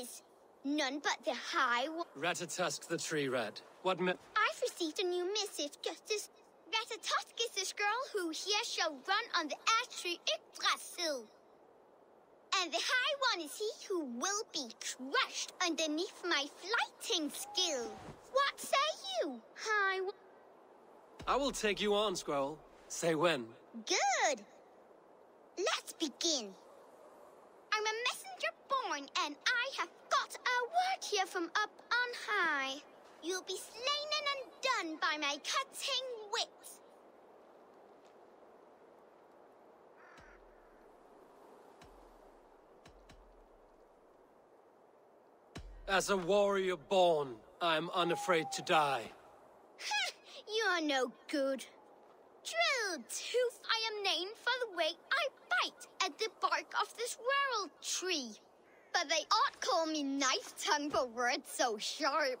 is. None but the High One. Ratatosk the Tree Rat. What me- I've received a new missive just as Ratatosk is this girl who here shall run on the ash tree Yggdrasil. And the High One is he who will be crushed underneath my flyting skill. What say you, High One? I will take you on, Squirrel. Say when. Good. Let's begin. I'm a messenger born, and I have got a word here from up on high. You'll be slain and undone by my cutting wit. As a warrior born, I am unafraid to die. You're no good. Drill Tooth, I am named for the way I bite at the bark of this world tree. But they ought call me knife tongue for words so sharp.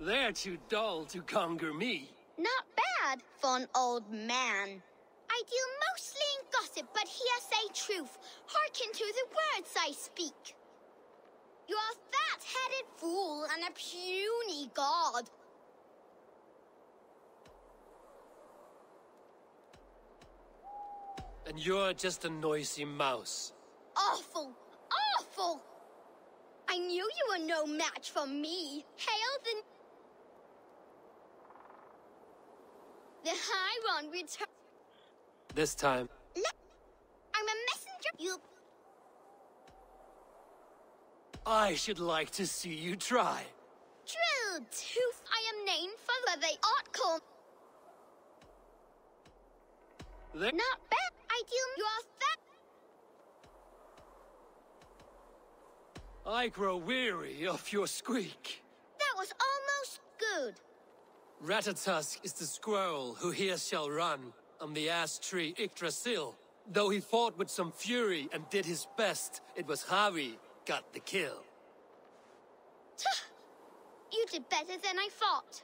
They're too dull to conquer me. Not bad for an old man. I deal mostly in gossip, but here say truth. Hearken to the words I speak. You're a fat-headed fool and a puny god. And you're just a noisy mouse. Awful! Awful! I knew you were no match for me. Hail the... The Hyron return... This time, I'm a messenger... You... I should like to see you try. Drill Tooth, I am named for the they ought call... There- Not bad. I deal... You are fat... I grow weary of your squeak. That was almost good. Ratatosk is the squirrel who here shall run on the ash tree Yggdrasil. Though he fought with some fury and did his best, it was Havi got the kill. You did better than I thought.